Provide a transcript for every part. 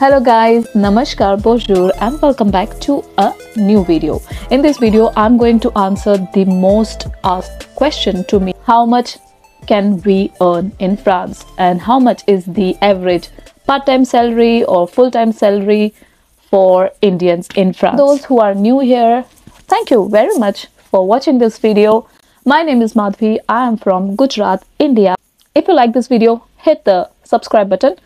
Hello guys, Namaskar, Bonjour and welcome back to a new video. In this video, I'm going to answer the most asked question to me. How much can we earn in France and how much is the average part-time salary or full-time salary for Indians in France? Those who are new here, thank you very much for watching this video. My name is Madhvee. I am from Gujarat, India. If you like this video, hit the subscribe button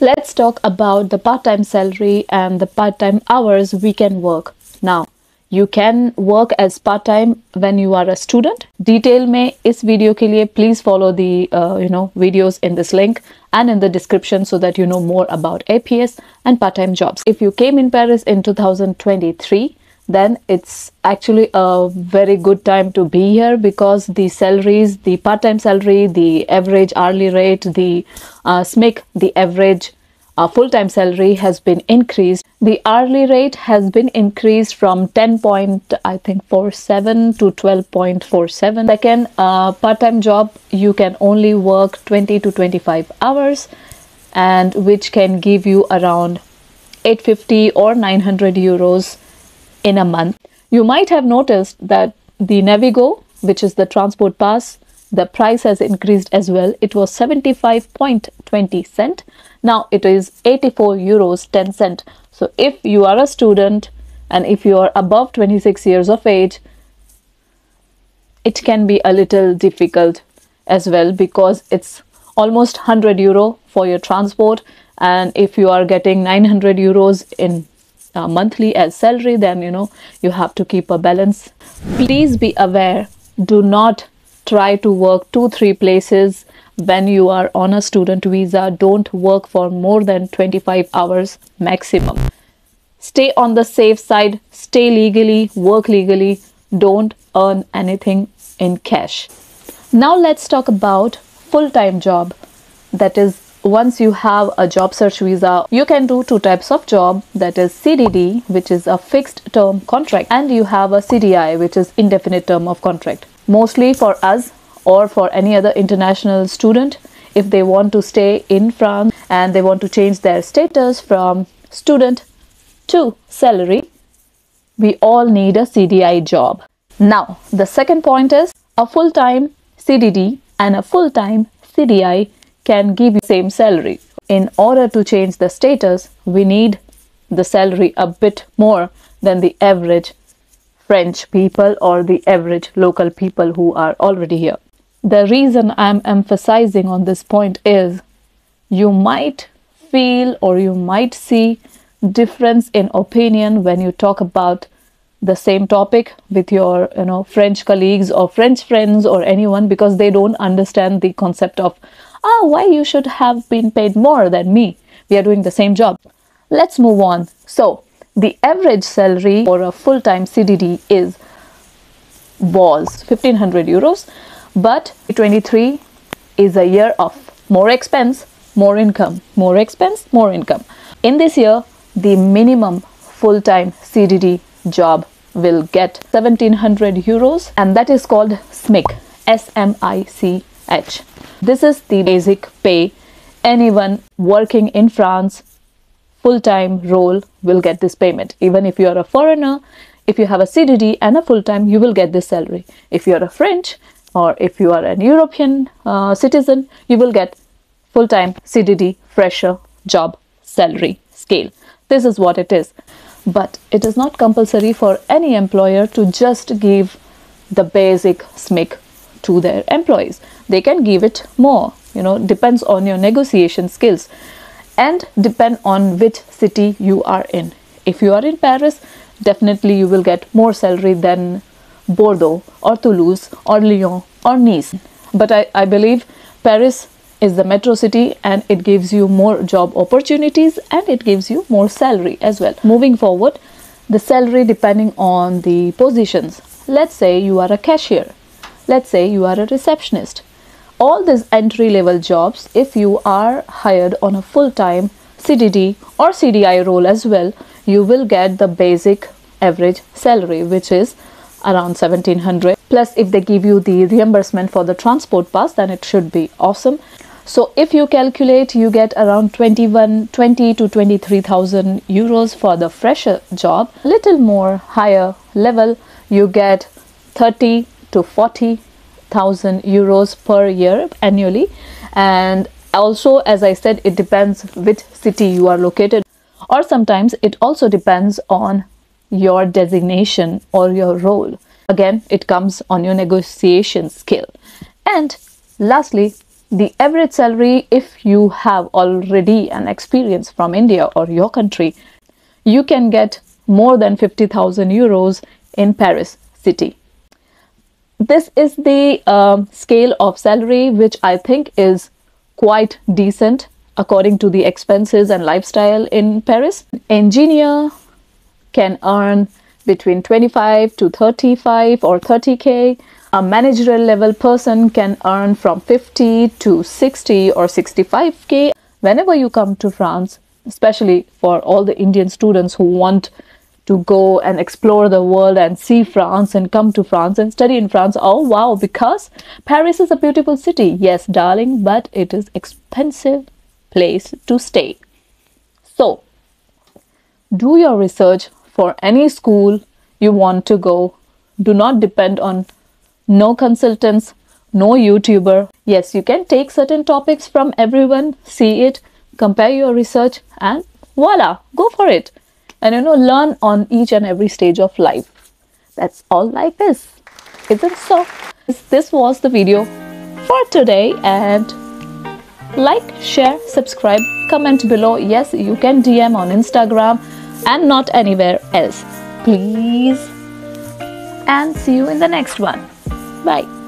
Let's talk about the part-time salary and the part-time hours we can work. Now, you can work as part-time when you are a student. Detail में इस video के लिए please follow the uh, you know videos in this link and in the description so that you know more about APS and part-time jobs. If you came in Paris in 2023, then it's actually a very good time to be here because the salaries, the part-time salary, the average hourly rate, the uh, SMIC, the average uh, full-time salary has been increased. The hourly rate has been increased from 10 point, I think 47 to 12.47. Second, uh, part-time job, you can only work 20 to 25 hours and which can give you around 850 or 900 euros in a month. You might have noticed that the Navigo, which is the transport pass, the price has increased as well. It was 75.20 cent. Now it is 84 euros 10 cent. So if you are a student and if you are above 26 years of age, it can be a little difficult as well because it's almost 100 euro for your transport and if you are getting 900 euros in uh, monthly as salary then you know you have to keep a balance. Please be aware do not try to work two three places when you are on a student visa. Don't work for more than 25 hours maximum. Stay on the safe side stay legally work legally. Don't earn anything in cash. Now let's talk about full-time job that is once you have a job search visa, you can do two types of job that is CDD, which is a fixed term contract, and you have a CDI, which is indefinite term of contract. Mostly for us or for any other international student, if they want to stay in France and they want to change their status from student to salary, we all need a CDI job. Now, the second point is a full-time CDD and a full-time CDI can give you the same salary. In order to change the status, we need the salary a bit more than the average French people or the average local people who are already here. The reason I'm emphasizing on this point is you might feel or you might see difference in opinion when you talk about the same topic with your you know french colleagues or french friends or anyone because they don't understand the concept of oh, why you should have been paid more than me? We are doing the same job. Let's move on. So, the average salary for a full-time CDD is was 1500 euros, but 23 is a year of more expense, more income, more expense, more income. In this year, the minimum full-time CDD job will get 1700 euros and that is called SMIC, S-M-I-C-H. This is the basic pay. Anyone working in France full-time role will get this payment. Even if you are a foreigner, if you have a CDD and a full-time, you will get this salary. If you are a French or if you are an European uh, citizen, you will get full-time CDD fresher job salary scale. This is what it is. But it is not compulsory for any employer to just give the basic SMIC to their employees. They can give it more you know depends on your negotiation skills and depend on which city you are in. If you are in paris definitely you will get more salary than bordeaux or toulouse or lyon or nice. But i, I believe paris is the metro city and it gives you more job opportunities and it gives you more salary as well. Moving forward the salary depending on the positions. Let's say you are a cashier let's say you are a receptionist. All these entry level jobs if you are hired on a full time CDD or CDI role as well you will get the basic average salary which is around 1700 plus if they give you the reimbursement for the transport pass then it should be awesome. So if you calculate, you get around 21, 20 to 23,000 euros for the fresher job. Little more higher level, you get 30 to 40,000 euros per year annually. And also, as I said, it depends which city you are located, or sometimes it also depends on your designation or your role. Again, it comes on your negotiation skill. And lastly, the average salary if you have already an experience from India or your country, you can get more than 50,000 euros in Paris city. This is the um, scale of salary which I think is quite decent according to the expenses and lifestyle in Paris. Engineer can earn between 25 to 35 or 30k a managerial level person can earn from 50 to 60 or 65k whenever you come to France, especially for all the Indian students who want to go and explore the world and see France and come to France and study in France. Oh wow, because Paris is a beautiful city. Yes, darling, but it is expensive place to stay. So, do your research for any school you want to go. Do not depend on no consultants, no YouTuber. Yes, you can take certain topics from everyone, see it, compare your research, and voila, go for it. And you know, learn on each and every stage of life. That's all like this. Isn't so? This was the video for today and like, share, subscribe, comment below. Yes, you can DM on Instagram and not anywhere else. Please. And see you in the next one. Bye.